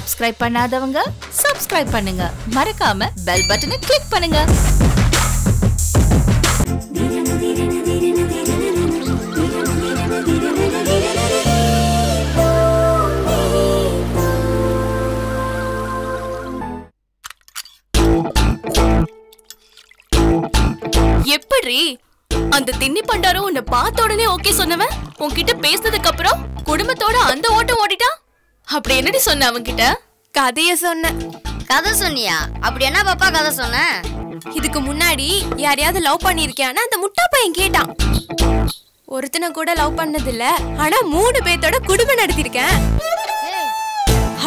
Subscribe பண்ணாதவங்க subscribe பண்ணுங்க. மறக்காம பெல் பட்டனை கிளிக் பண்ணுங்க. எப்படி அந்த தின்னி பண்டாரம் உன்னை பார்த்த உடனே ஓகே சொன்னவன்? உன்கிட்ட பேசினதுக்கு அப்புறம் குடும்பத்தோட அந்த ஓட்டம் ஓடிட்டான் அப்படி என்னடி சொன்ன அவன்கிட்ட? கதைய சொன்னேன் கதை சொன்னியா? அப்படி என்ன பாப்பா கதை சொன்ன? இதுக்கு முன்னாடி யாரையாவது லவ் பண்ணிருக்கியான்னு அந்த முட்டா பையன் கேட்டான். ஒருத்தனை கூட லவ் பண்ணதில்ல ஆனா மூணு பேர்த்தோட குடும்பம் நடத்திருக்கேன்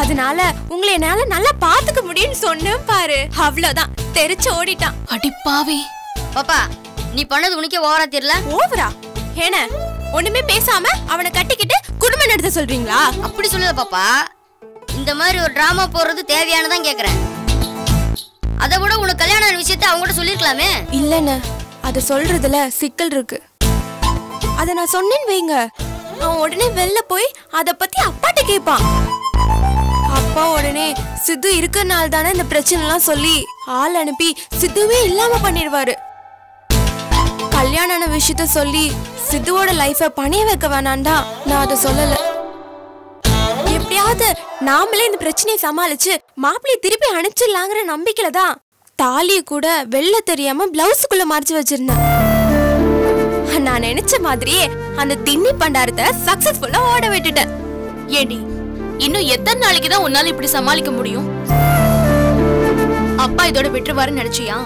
அதனால உங்களை என்னால நல்லா பாத்துக்க முடியும்னு சொன்னேன் பாரு. அவ்வளவுதான். தெரிச்சு ஓடிட்டான். அடி பாவி. பாப்பா நீ பண்ணது உனக்கே ஓவரா தெரியல? ஓவரா? ஏன ஒண்ணுமே பேசாம அவனை கட்டிக்கிட்டு நடத்த சொல்றீங்களா? அப்படி சொல்லல பாப்பா. இந்த மாதிரி ஒரு டிராமா போடுறது தேவையானதான் கேக்குறேன். அதை விட உனக்கு கல்யாண விஷயத்தை அவங்க கூட சொல்லிருக்கலாமே? இல்லன்னு அத சொல்றதுல சிக்கல் இருக்கு. அத நான் சொன்னேன்னு வைங்க. அவன் உடனே வெளில போய் அத பத்தி அப்பாட்ட கேட்பான். அப்பா உடனே சித்து இருக்கறனால தானே இந்த பிரச்சனை எல்லாம் சொல்லி ஆள் அனுப்பி சித்துவே இல்லாம பண்ணிடுவாரு. கல்யாணான விஷயத்த சொல்லி சித்துவோட லைஃப பணிய வைக்க வேணாண்டா நான் அதை சொல்லல. எப்படியாவது நாமளே இந்த பிரச்சனையை சமாளிச்சு மாப்பிள்ளைய திருப்பி அனுப்பிச்சிடலாங்கிற நம்பிக்கையில தான் தாலியை கூட வெளில தெரியாம பிளவுஸுக்குள்ள மறைச்சு வச்சிருந்தேன். நான் நினைச்ச மாதிரியே அந்த திண்ணி பண்டாரத்தை சக்சஸ்ஃபுல்லா ஓட விட்டுட்டேன். ஏடி இன்னும் எத்தனை நாளைக்கு தான் உன்னால இப்படி சமாளிக்க முடியும்? அப்பா இதோட விட்டுருவாருன்னு நினைச்சியா?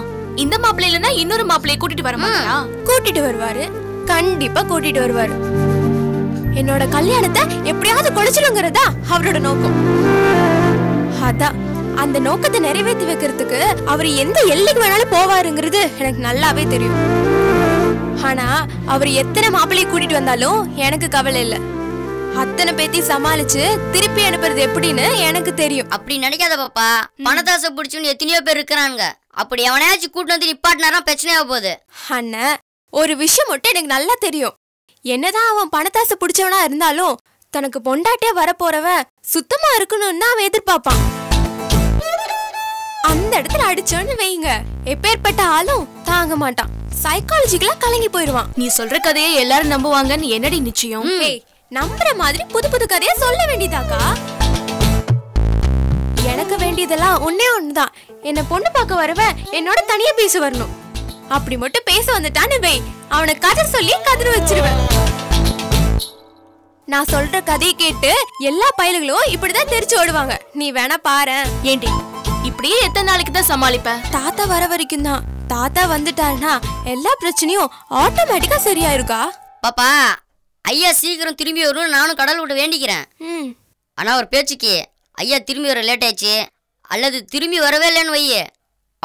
இந்த மாப்பிள்ளை இல்லைன்னா இன்னொரு மாப்பிள்ளைய கூட்டிட்டு வர மாட்டியா? கூட்டிட்டு வருவாரு. கண்டிப்பா கூட்டிட்டு வருவாரு. என்னோட கல்யாணத்தை எப்படியாவது குலைச்சிடுங்கிறதா அவரோட நோக்கம். அதான் அந்த நோக்கத்தை நிறைவேற்றி வைக்கிறதுக்கு அவர் எந்த எல்லைக்கு வேணாலும் போவாருங்கிறது எனக்கு நல்லாவே தெரியும். ஆனா அவர் எத்தனை மாப்பிள்ளையை கூட்டிட்டு வந்தாலும் எனக்கு கவலை இல்ல. அத்தனை பேத்தி சமாளிச்சு திருப்பி அனுப்புறது எப்படின்னு எனக்கு தெரியும். அப்படி நினைக்காத பாப்பா. பணத்தாசை பிடிச்சுன்னு எத்தனையோ பேர் இருக்கிறாங்க அப்படி எவனையாச்சும் கூட்டு வந்து நிப்பாட்டினாரா பிரச்சனையா போகுது. அண்ணன் ஒரு விஷயம் மட்டும் எனக்கு நல்லா தெரியும். என்னதான் அவன் பணத்தாசை பிடிச்சவனா இருந்தாலும் தனக்கு பொண்டாட்டியா வரப்போறவன் சுத்தமா இருக்கணும்னு அவன் எதிர்பார்ப்பான். அந்த இடத்துல அடிச்சோன்னு வைங்க. எப்பேற்பட்ட ஆளும் தாங்க மாட்டான். சைக்காலஜிக்கலா கலங்கி போயிருவான். நீ சொல்ற கதையை எல்லாரும் நம்புவாங்கன்னு என்னடி நிச்சயம்? நம்புற மாதிரி புது புது கதையா சொல்ல வேண்டியதாக்கா? எனக்கு வேண்டியதெல்லாம் ஒன்னே ஒண்ணுதான். என்ன பொண்ணு பார்க்க வரவன் என்னோட தனியா பேச வரணும். அப்படி மட்டும் பேச வந்துட்டான்னு வை. அவனை கதர் சொல்லி கதர் வச்சிருவேன். நான் சொல்ற கதையை கேட்டு எல்லா பயலுகளும் இப்படிதான் தெரிச்சு ஓடுவாங்க. நீ வேணா பாரேன் ஏண்டி இப்படியே எத்தனை நாளைக்கு தான் சமாளிப்ப? தாத்தா வர வரைக்கும் தான். தாத்தா வந்துட்டாருன்னா எல்லா பிரச்சனையும் ஆட்டோமேட்டிக்கா சரியாயிருக்கா? பாப்பா ஐயா சீக்கிரம் திரும்பி வரும்னு நானும் கடல் விட்டு வேண்டிக்கிறேன். ம். ஆனா ஒரு பேச்சுக்கு ஐயா திரும்பி வர லேட் ஆயிடுச்சு. அல்லது திரும்பி வரவே இல்லைன்னு வையே.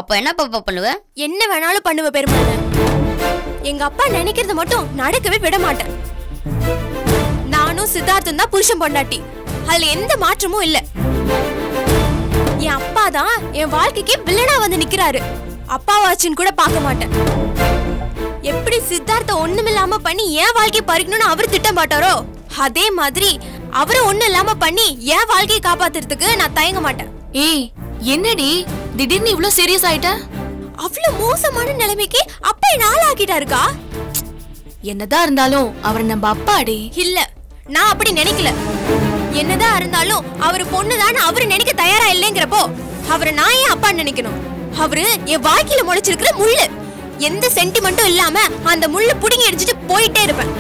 அப்ப என்ன பாப்பா பண்ணுவ? என்ன வேணாலும் பண்ணுவ பெருமாள். எங்க அப்பா நினைக்கிறது மட்டும் நடக்கவே விட மாட்டேன். நானும் சித்தார்த்தம் தான் புருஷன் பொண்டாட்டி. அதுல எந்த மாற்றமும் இல்ல. என் அப்பா தான் என் வாழ்க்கைக்கு வில்லனா வந்து நிக்கிறாரு. அப்பாவாச்சுன்னு கூட பார்க்க மாட்டேன். எப்படி சித்தார்த்த ஒண்ணுமில்லாம பண்ணி என் வாழ்க்கையை பறிக்கணும்னு அவர் திட்டம் போட்டாரோ? அதே மாதிரி அவரை ஒண்ணு இல்லாம பண்ணி என் வாழ்க்கையை காப்பாத்துறதுக்கு நான் தயங்க மாட்டேன். ஏய் என்னடி? திடீர்னு இவ்ளோ சீரியஸ் ஆயிட்ட? அவ்வளவு மோசமான நிலைமைக்கு அப்பா என்ன ஆளாக்கிட்டாருக்கா என்னதான் இருந்தாலும் அவர் நம்ம அப்பாடி. இல்ல நான் அப்படி நினைக்கல. என்னதான் இருந்தாலும் அவர் பொண்ணுதான் அவரு நினைக்க தயாரா இல்லைங்கிறப்போ அவரை நான் ஏன் அப்பா நினைக்கணும்? அவரு என் வாழ்க்கையில முளைச்சிருக்கிற முள்ளு. எந்த சென்டிமெண்ட்டும் இல்லாம அந்த முள்ளு புடுங்கி அடிச்சுட்டு போயிட்டே இருப்பேன்.